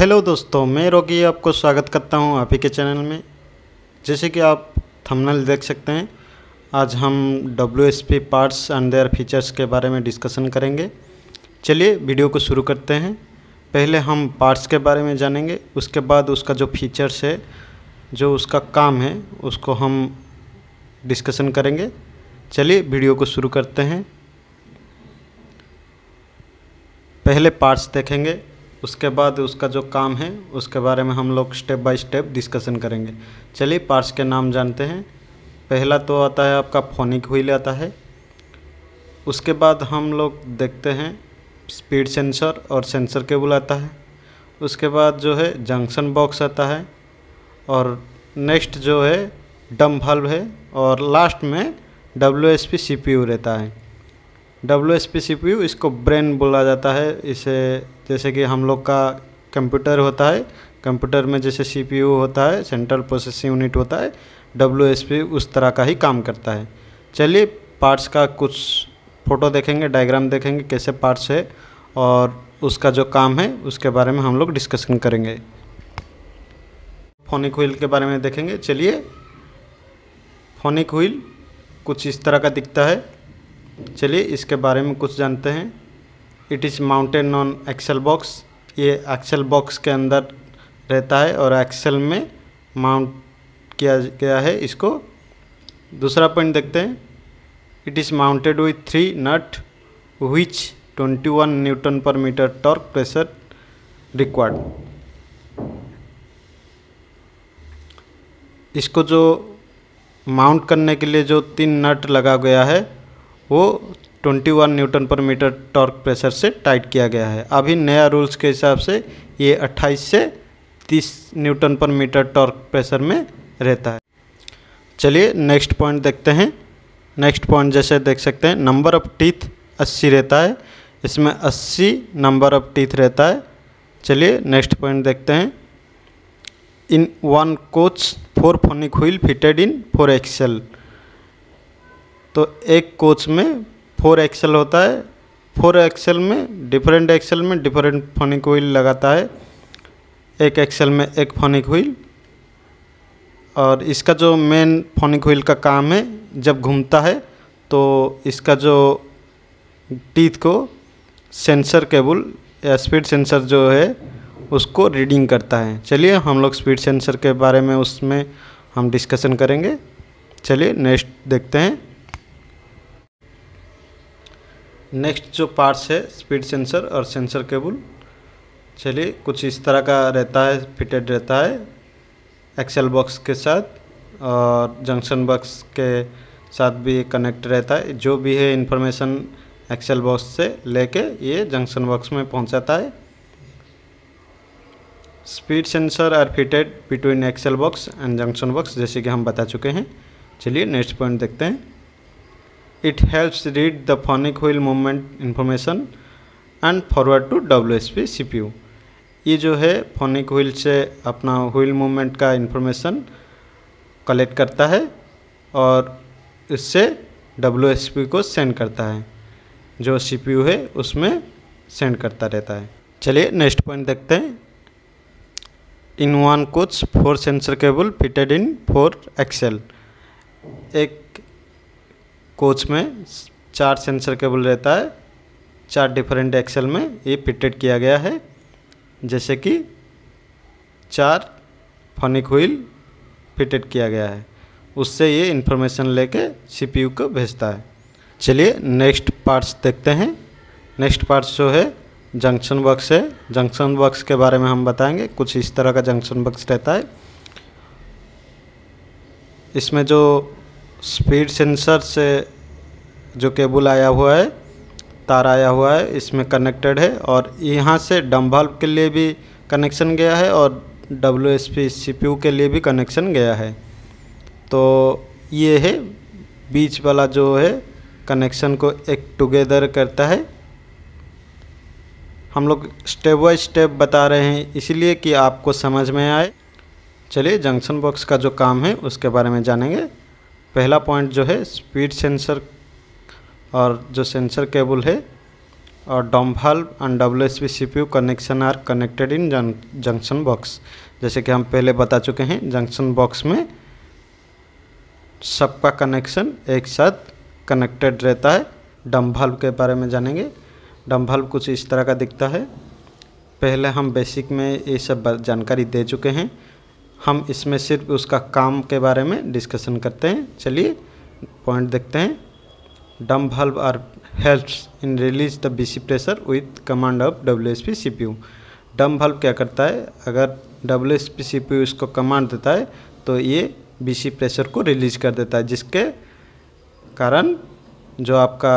Hello दोस्तों, मैं रोगी आपको स्वागत करता हूँ आप ही के चैनल में। जैसे कि आप थंबनेल देख सकते हैं, आज हम W S P parts and their features के बारे में डिस्कशन करेंगे। चलिए वीडियो को शुरू करते हैं। पहले हम पार्ट्स के बारे में जानेंगे, उसके बाद उसका जो फीचर्स है, जो उसका काम है, उसको हम डिस्कशन करेंगे। चलिए वीडियो को शुरू करते हैं। पहले पार्ट्स देखेंगे। उसके बाद उसका जो काम है, उसके बारे में हम लोग स्टेप बाय स्टेप डिस्कशन करेंगे। चलिए पार्ट्स के नाम जानते हैं। पहला तो आता है आपका फोनिक व्हील आता है। उसके बाद हम लोग देखते हैं स्पीड सेंसर और सेंसर केबल आता है। उसके बाद जो है जंक्शन बॉक्स आता है। और नेक्स्ट जो है डम भल्व है। और लास्ट में W S P C P U रहता है। W S P C P U इसको ब्रेन बोला जाता है। इसे जैसे कि हम लोग का कंप्यूटर होता है कंप्यूटर में जैसे सी पी यू होता है सेंट्रल प्रोसेसिंग यूनिट होता है डब्ल्यू एस पी उस तरह का ही काम करता है। चलिए पार्ट्स का कुछ फ़ोटो देखेंगे डायग्राम देखेंगे कैसे पार्ट्स है और उसका जो काम है, उसके बारे में हम लोग डिस्कशन करेंगे। फोनिक व्हील के बारे में देखेंगे, चलिए। फोनिक व्हील कुछ इस तरह का दिखता है। चलिए इसके बारे में कुछ जानते हैं। It is mountain on axle box ये एक्सेल बॉक्स के अंदर रहता है और एक्सेल में माउंट किया गया है इसको। दूसरा पॉइंट देखते हैं। It is mounted with three nut which 21 newton per metre torque pressure required इसको जो माउंट करने के लिए जो तीन नट लगा गया है वो 21 newton per metre torque pressure से टाइट किया गया है। अभी नया रूल्स के हिसाब से ये 28 से 30 Newton per metre torque pressure में रहता है। चलिए नेक्स्ट पॉइंट देखते हैं। नेक्स्ट पॉइंट जैसे देख सकते हैं, नंबर ऑफ़ टीथ 80 रहता है। इसमें 80 नंबर ऑफ़ टीथ रहता है। चलिए नेक्स्ट पॉइंट देखते हैं। In one coach four phonic wheel fitted in four axle. तो एक कोच में फोर एक्सेल होता है। फोर एक्सेल में डिफरेंट एक्सेल में डिफरेंट फोनिक व्हील लगाता है। एक एक्सेल में एक फोनिक व्हील। और इसका जो मेन फोनिक व्हील का काम है, जब घूमता है तो इसका जो टीथ को सेंसर केबल या स्पीड सेंसर जो है, उसको रीडिंग करता है। चलिए हम लोग स्पीड सेंसर के बारे में उसमें हम डिस्कशन करेंगे। चलिए नेक्स्ट देखते हैं। नेक्स्ट जो पार्ट्स है स्पीड सेंसर और सेंसर केबल चलिए कुछ इस तरह का रहता है फिटेड रहता है एक्सेल बॉक्स के साथ और जंक्शन बॉक्स के साथ भी कनेक्ट रहता है। जो भी है इन्फॉर्मेशन एक्सेल बॉक्स से लेके ये जंक्शन बॉक्स में पहुंचाता है। Speed sensor are fitted between axle box and junction box जैसे कि हम बता चुके हैं। चलिए नेक्स्ट पॉइंट देखते हैं। It helps read the phonic wheel movement information and forward to WSP CPU ये जो है फोनिक व्हील से अपना व्हील मूवमेंट का इंफॉर्मेशन कलेक्ट करता है और इससे डब्ल्यू को सेंड करता है। जो सीपीयू है, उसमें सेंड करता रहता है। चलिए नेक्स्ट पॉइंट देखते हैं। In one coach four sensor cable fitted in four axle एक कोच में चार सेंसर केबल रहता है, चार डिफरेंट एक्सेल में ये फिटेड किया गया है, जैसे कि चार फनिक व्हील फिटेड किया गया है। उससे ये इन्फॉर्मेशन लेके सीपीयू को भेजता है। चलिए नेक्स्ट पार्ट्स देखते हैं। नेक्स्ट पार्ट्स जो है जंक्शन बॉक्स है। जंक्शन बॉक्स के बारे में हम बताएँगे। कुछ इस तरह का जंक्शन बॉक्स रहता है। इसमें जो स्पीड सेंसर से जो केबल आया हुआ है, तार आया हुआ है, इसमें कनेक्टेड है और यहाँ से डम वाल्व के लिए भी कनेक्शन गया है और W S P C P U के लिए भी कनेक्शन गया है। तो ये है, बीच वाला जो है, कनेक्शन को एक टुगेदर करता है। हम लोग स्टेप बाय स्टेप बता रहे हैं, इसीलिए कि आपको समझ में आए। चलिए जंक्शन बॉक्स का जो काम है, उसके बारे में जानेंगे। पहला पॉइंट जो है स्पीड सेंसर और जो सेंसर केबल है, और dump valve and WSP CPU connection are connected in junction box जैसे कि हम पहले बता चुके हैं जंक्शन बॉक्स में सबका कनेक्शन एक साथ कनेक्टेड रहता है। डम के बारे में जानेंगे। डम कुछ इस तरह का दिखता है। पहले हम बेसिक में ये सब जानकारी दे चुके हैं। हम इसमें सिर्फ़ उसका काम के बारे में डिस्कशन करते हैं। चलिए पॉइंट देखते हैं। Dump valve are helps in release the BC pressure with command of W S P C P U dump valve क्या करता है? अगर W S P C P U इसको कमांड देता है तो ये बीसी प्रेशर को रिलीज़ कर देता है, जिसके कारण जो आपका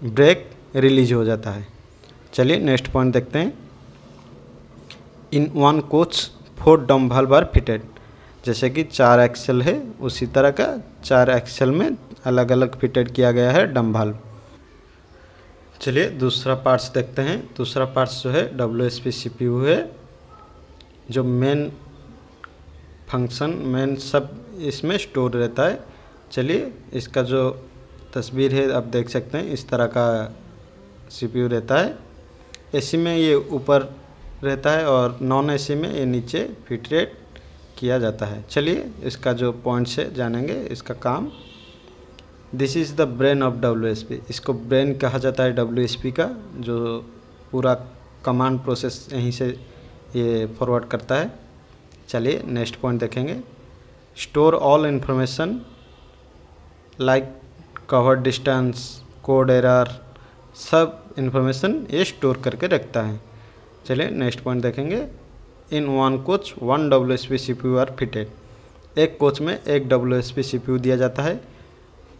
ब्रेक रिलीज़ हो जाता है। चलिए नेक्स्ट पॉइंट देखते हैं। In one coach four dump valve are fitted. जैसे कि चार एक्सेल है, उसी तरह का चार एक्सेल में अलग अलग फिटेड किया गया है डम valve चलिए दूसरा पार्ट्स देखते हैं। दूसरा पार्ट्स जो है W S P C P U है, जो मेन फ़ंक्शन मेन सब इसमें स्टोर रहता है। चलिए इसका जो तस्वीर है, आप देख सकते हैं, इस तरह का सीपीयू रहता है। एसी में ये ऊपर रहता है और नॉन एसी में ये नीचे फिटरेट किया जाता है। चलिए, इसका जो पॉइंट्स है, जानेंगे इसका काम। This is the brain of W इसको ब्रेन कहा जाता है डब्ल्यू एस पी का, जो पूरा कमांड प्रोसेस यहीं से ये फॉरवर्ड करता है। चलिए नेक्स्ट पॉइंट देखेंगे। Store all information like cover distance code error सब इन्फॉर्मेशन ये स्टोर करके रखता है। चलिए नेक्स्ट पॉइंट देखेंगे। In one coach one W S P C P U are fitted एक कोच में एक W S P C P U दिया जाता है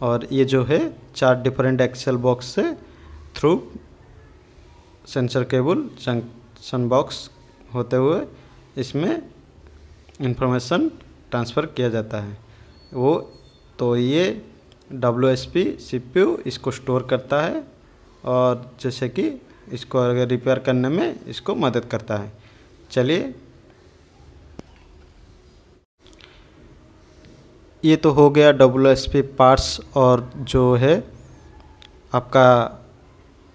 और ये जो है चार डिफरेंट एक्सेल बॉक्स से through sensor cable junction box होते हुए इसमें इंफॉर्मेशन ट्रांसफ़र किया जाता है। वो तो ये W S P C P U इसको स्टोर करता है और जैसे कि इसको अगर रिपेयर करने में इसको मदद करता है। चलिए। ये तो हो गया डब्ल्यू एस पी पार्ट्स और जो है आपका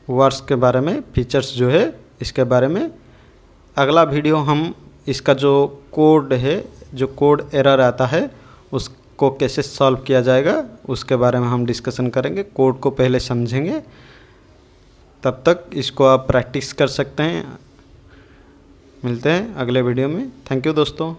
वर्ड्स के बारे में फीचर्स जो है इसके बारे में। अगला वीडियो हम इसका जो कोड है, जो कोड एरर आता है, उसको कैसे सॉल्व किया जाएगा, उसके बारे में हम डिस्कशन करेंगे। कोड को पहले समझेंगे। तब तक इसको आप प्रैक्टिस कर सकते हैं। मिलते हैं अगले वीडियो में। थैंक यू दोस्तों।